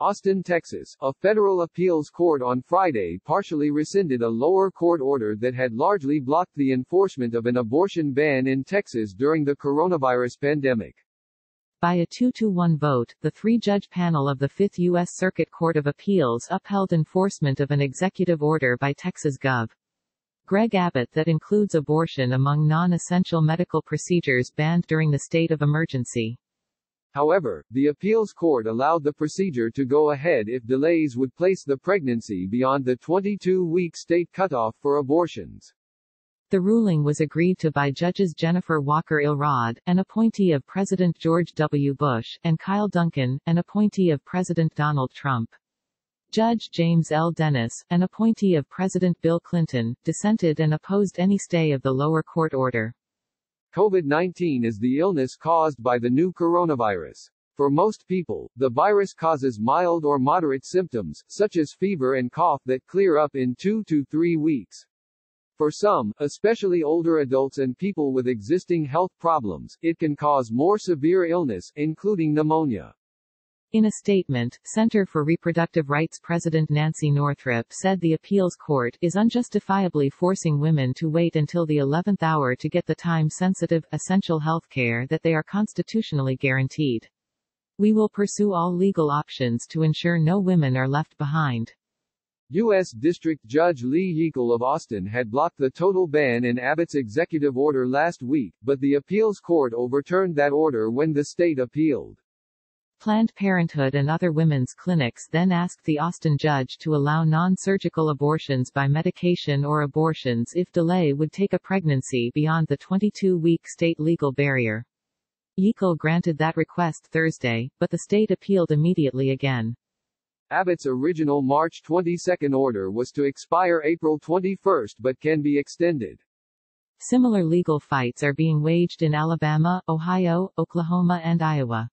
Austin, Texas, a federal appeals court on Friday partially rescinded a lower court order that had largely blocked the enforcement of an abortion ban in Texas during the coronavirus pandemic. By a 2-to-1 vote, the three-judge panel of the Fifth U.S. Circuit Court of Appeals upheld enforcement of an executive order by Texas Gov. Greg Abbott that includes abortion among non-essential medical procedures banned during the state of emergency. However, the appeals court allowed the procedure to go ahead if delays would place the pregnancy beyond the 22-week state cutoff for abortions. The ruling was agreed to by Judges Jennifer Walker Elrod, an appointee of President George W. Bush, and Kyle Duncan, an appointee of President Donald Trump. Judge James L. Dennis, an appointee of President Bill Clinton, dissented and opposed any stay of the lower court order. COVID-19 is the illness caused by the new coronavirus. For most people, the virus causes mild or moderate symptoms, such as fever and cough that clear up in two to three weeks. For some, especially older adults and people with existing health problems, it can cause more severe illness, including pneumonia. In a statement, Center for Reproductive Rights President Nancy Northup said the appeals court is unjustifiably forcing women to wait until the 11th hour to get the time-sensitive, essential health care that they are constitutionally guaranteed. We will pursue all legal options to ensure no women are left behind. U.S. District Judge Lee Yeakel of Austin had blocked the total ban in Abbott's executive order last week, but the appeals court overturned that order when the state appealed. Planned Parenthood and other women's clinics then asked the Austin judge to allow non-surgical abortions by medication or abortions if delay would take a pregnancy beyond the 22-week state legal barrier. Yeakel granted that request Thursday, but the state appealed immediately again. Abbott's original March 22 order was to expire April 21 but can be extended. Similar legal fights are being waged in Alabama, Ohio, Oklahoma and Iowa.